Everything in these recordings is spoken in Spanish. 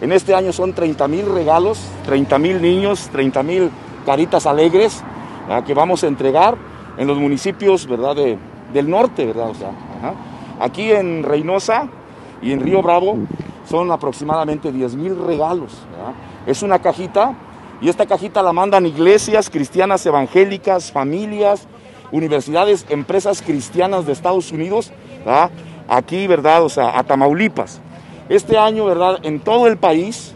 En este año son 30 mil regalos, 30 mil niños, 30 mil caritas alegres que vamos a entregar en los municipios ¿verdad? del norte. ¿verdad? O sea, Aquí en Reynosa y en Río Bravo son aproximadamente 10 mil regalos. Es una cajita y esta cajita la mandan iglesias cristianas evangélicas, familias, universidades, empresas cristianas de Estados Unidos, aquí, ¿verdad? O sea, a Tamaulipas. Este año, ¿verdad? En todo el país,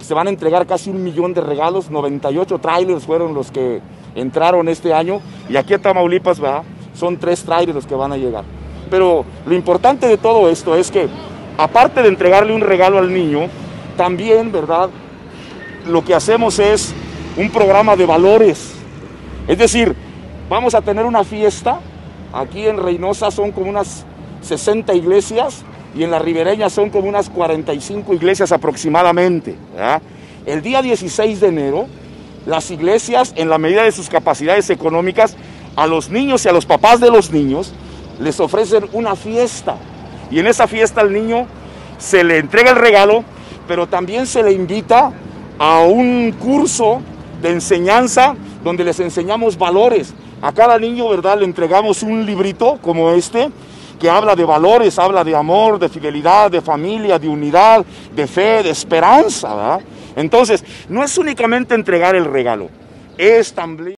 Se van a entregar casi un millón de regalos, 98 trailers fueron los que entraron este año y aquí a Tamaulipas, ¿verdad? Son tres trailers los que van a llegar. Pero lo importante de todo esto es que, aparte de entregarle un regalo al niño, también, ¿verdad? Lo que hacemos es un programa de valores. Es decir, vamos a tener una fiesta. Aquí en Reynosa son como unas 60 iglesias y en la ribereña son como unas 45 iglesias aproximadamente. El día 16 de enero, las iglesias, en la medida de sus capacidades económicas, a los niños y a los papás de los niños les ofrecen una fiesta. Y en esa fiesta al niño se le entrega el regalo, pero también se le invita a un curso de enseñanza donde les enseñamos valores. A cada niño, ¿verdad? Le entregamos un librito como este que habla de valores, habla de amor, de fidelidad, de familia, de unidad, de fe, de esperanza, ¿verdad? Entonces, no es únicamente entregar el regalo, es también...